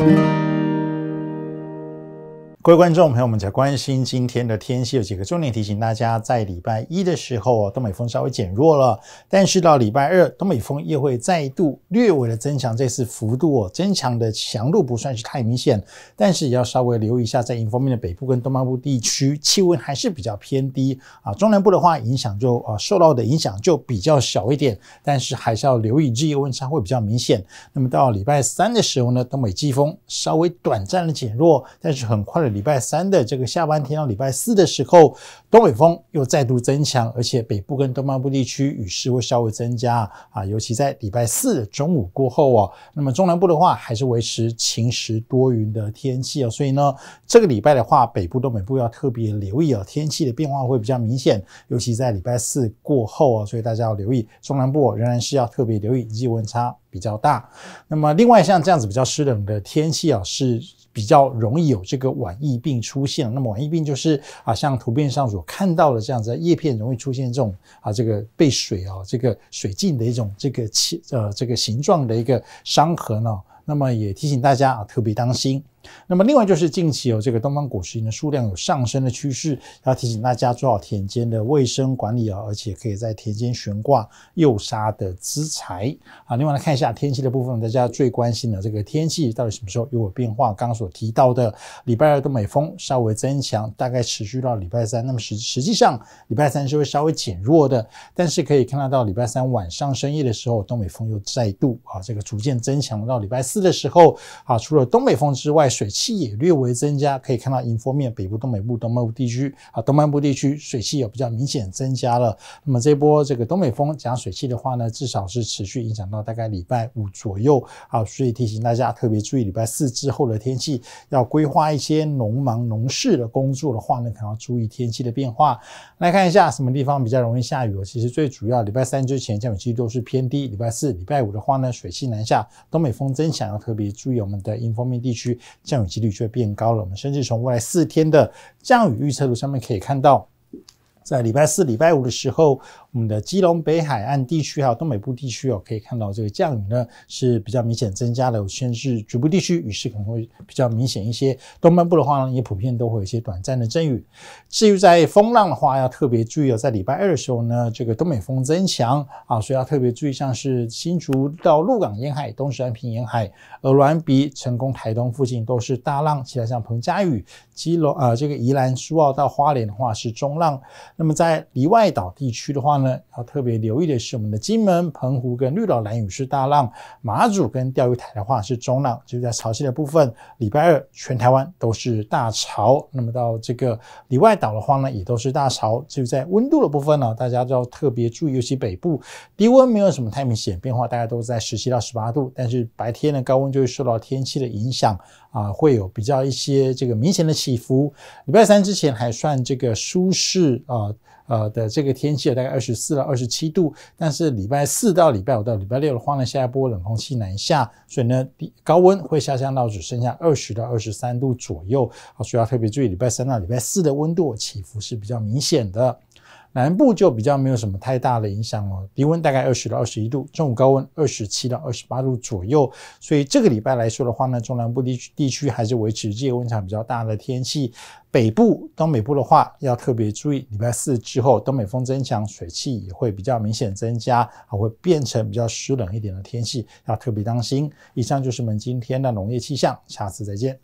thank you 各位观众朋友们，在关心今天的天气，有几个重点提醒大家：在礼拜一的时候，东北风稍微减弱了，但是到礼拜二，东北风又会再度略微的增强。这次幅度哦，增强的强度不算是太明显，但是也要稍微留意一下，在迎风面的北部跟东半部地区，气温还是比较偏低啊。中南部的话，影响就啊受到的影响就比较小一点，但是还是要留意日夜温差会比较明显。那么到礼拜三的时候呢，东北季风稍微短暂的减弱，但是很快的礼拜三的这个下半天到礼拜四的时候，东北风又再度增强，而且北部跟东半部地区雨势会稍微增加啊，尤其在礼拜四的中午过后哦，那么中南部的话还是维持晴时多云的天气哦，所以呢，这个礼拜的话，北部东北部要特别留意哦，天气的变化会比较明显，尤其在礼拜四过后哦，所以大家要留意。中南部仍然是要特别留意日温差。比较大。那么另外像这样子比较湿冷的天气啊，是。比较容易有这个晚疫病出现，那么晚疫病就是啊，像图片上所看到的这样子，叶片容易出现这种啊，这个被水啊，这个水浸的一种这个气呃这个形状的一个伤痕呢。那么也提醒大家啊，特别当心。那么另外就是近期有这个东方果实蝇的数量有上升的趋势，要提醒大家做好田间的卫生管理啊，而且可以在田间悬挂诱杀的资材啊。另外来看一下天气的部分，大家最关心的这个天气到底什么时候有变化？刚刚所提到的礼拜二东北风稍微增强，大概持续到礼拜三。那么实实际上礼拜三是会稍微减弱的，但是可以看得到礼拜三晚上深夜的时候，东北风又再度啊这个逐渐增强到礼拜四的时候啊，除了东北风之外。水汽也略微增加，可以看到迎风面北部、东北部、东半部地区啊，东半部地区水汽有比较明显增加了。那么这波这个东北风加水汽的话呢，至少是持续影响到大概礼拜五左右啊，所以提醒大家特别注意礼拜四之后的天气，要规划一些农忙农事的工作的话呢，可能要注意天气的变化。来看一下什么地方比较容易下雨哦。其实最主要礼拜三之前降雨几率都是偏低，礼拜四、礼拜五的话呢，水汽南下，东北风增强，要特别注意我们的迎风面地区。降雨几率就会变高了。我们甚至从未来四天的降雨预测图上面可以看到，在礼拜四、礼拜五的时候。我们的基隆北海岸地区还有东北部地区哦，可以看到这个降雨呢是比较明显增加的。先是局部地区雨势可能会比较明显一些，东半部的话呢也普遍都会有一些短暂的阵雨。至于在风浪的话，要特别注意哦，在礼拜二的时候呢，这个东北风增强啊，所以要特别注意，像是新竹到鹿港沿海、东石安平沿海、鹅銮鼻、成功、台东附近都是大浪。其他像彭佳屿、基隆啊，这个宜兰、苏澳到花莲的话是中浪。那么在离外岛地区的话，呢，要特别留意的是，我们的金门、澎湖跟绿岛、蓝屿是大浪，马祖跟钓鱼台的话是中浪。就在潮汐的部分，礼拜二全台湾都是大潮。那么到这个里外岛的话呢，也都是大潮。至于在温度的部分呢，大家都要特别注意，尤其北部低温没有什么太明显变化，大家都在十七到十八度，但是白天的高温就会受到天气的影响啊，会有比较一些这个明显的起伏。礼拜三之前还算这个舒适啊。呃的这个天气大概二十四到二十七度，但是礼拜四到礼拜五到礼拜六的话呢，下一波冷空气南下，所以呢，高温会下降到只剩下二十到二十三度左右。好，所以要特别注意，礼拜三到礼拜四的温度起伏是比较明显的。南部就比较没有什么太大的影响哦，低温大概二十到二十一度，中午高温二十七到二十八度左右。所以这个礼拜来说的话呢，中南部地区地区还是维持日夜温差比较大的天气。北部、东北部的话要特别注意，礼拜四之后东北风增强，水汽也会比较明显增加，还会变成比较湿冷一点的天气，要特别当心。以上就是我们今天的农业气象，下次再见。